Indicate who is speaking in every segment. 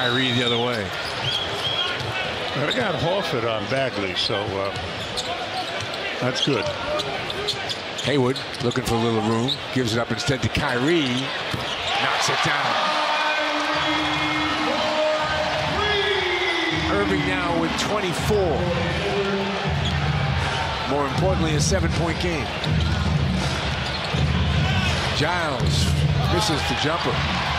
Speaker 1: Kyrie the other way.
Speaker 2: I got Horford on Bagley, so uh, that's good.
Speaker 1: Hayward looking for a little room. Gives it up instead to Kyrie. Knocks it down. Irving now with 24. More importantly, a seven-point game. Giles misses the jumper.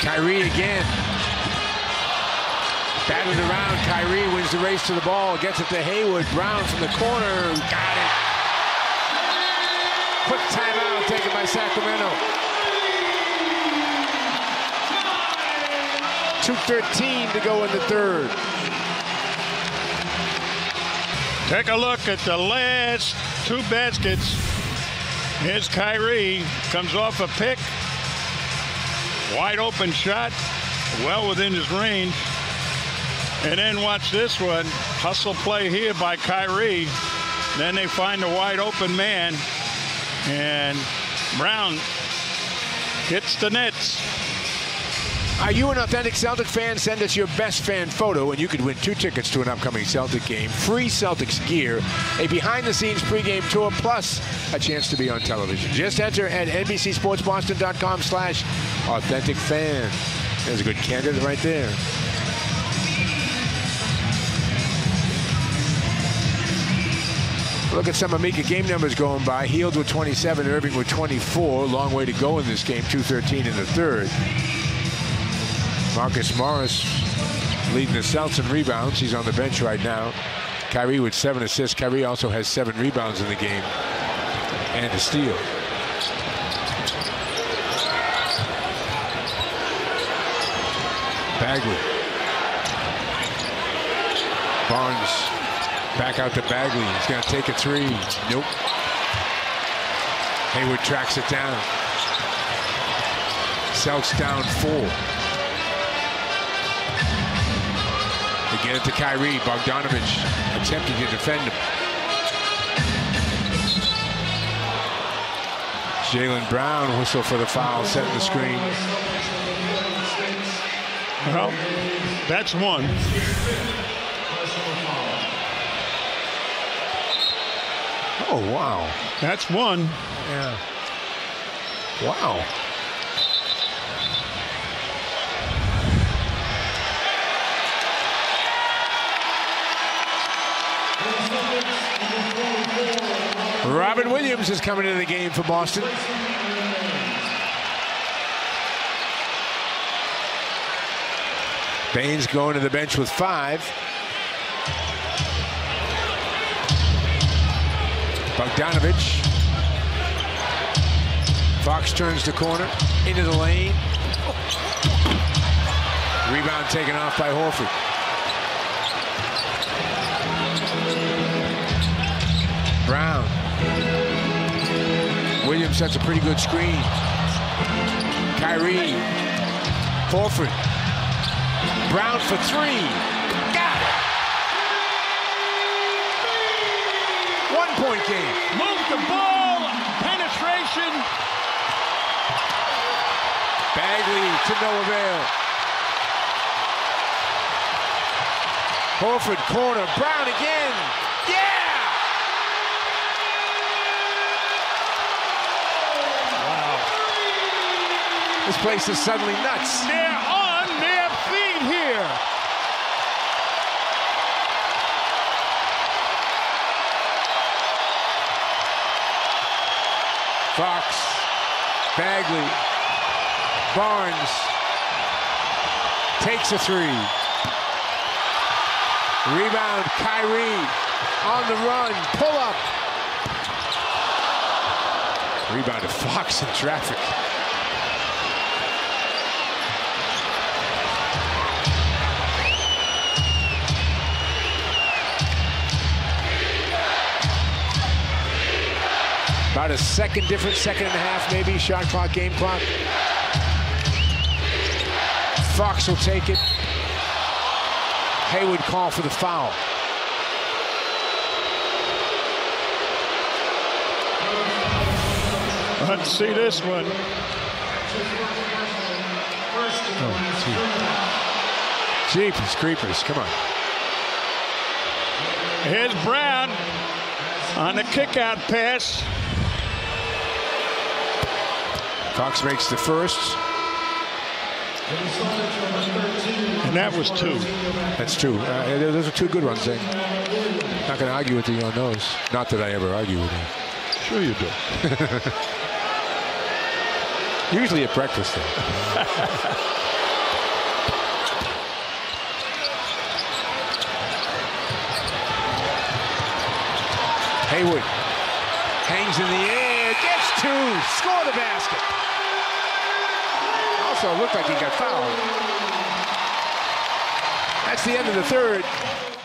Speaker 1: Kyrie again. Batted around. Kyrie wins the race to the ball. Gets it to Hayward. Brown from the corner. Got it. Quick timeout taken by Sacramento. 2.13 to go in the third.
Speaker 2: Take a look at the last two baskets. Here's Kyrie. Comes off a pick. Wide open shot. Well within his range. And then watch this one. Hustle play here by Kyrie. Then they find a wide open man. And Brown hits the nets.
Speaker 1: Are you an authentic Celtic fan? Send us your best fan photo, and you could win two tickets to an upcoming Celtic game, free Celtics gear, a behind-the-scenes pregame tour, plus a chance to be on television. Just enter at NBCSportsBoston.com slash authentic fan. There's a good candidate right there. Look at some of Mika game numbers going by. Hield with 27, Irving with 24. Long way to go in this game, 213 in the third. Marcus Morris leading the Celtics in rebounds. He's on the bench right now. Kyrie with seven assists. Kyrie also has seven rebounds in the game and a steal. Bagley. Barnes back out to Bagley. He's going to take a three. Nope. Hayward tracks it down. Celtics down four. They get it to Kyrie. Bogdanovich attempting to defend him. Jaylen Brown whistle for the foul, setting the screen.
Speaker 2: Well, that's one.
Speaker 1: Oh, wow.
Speaker 2: That's one.
Speaker 1: Yeah. Wow. Robin Williams is coming into the game for Boston. Baynes going to the bench with five. Bogdanovich. Fox turns the corner into the lane. Rebound taken off by Horford. Williams sets a pretty good screen. Kyrie. Horford. Brown for three. Got it. One point game.
Speaker 2: Move the ball. Penetration.
Speaker 1: Bagley to no avail. Horford corner. Brown again. This place is suddenly nuts.
Speaker 2: They're on their feet here.
Speaker 1: Fox, Bagley, Barnes takes a three. Rebound, Kyrie on the run, pull up. Rebound to Fox in traffic. About a second difference, second and a half maybe, shot clock, game clock. Fox will take it. Hayward call for the foul.
Speaker 2: Let's see this one.
Speaker 1: Oh, Jeepers creepers, come on.
Speaker 2: Here's Brown on the kickout pass.
Speaker 1: Fox makes the first.
Speaker 2: And that was two.
Speaker 1: That's two. Uh, those are two good ones. Eh? Not going to argue with you on those. Not that I ever argue with you.
Speaker 2: Sure you do.
Speaker 1: Usually at breakfast, though. Hayward hangs in the air, two, score the basket. Also looked like he got fouled. That's the end of the third.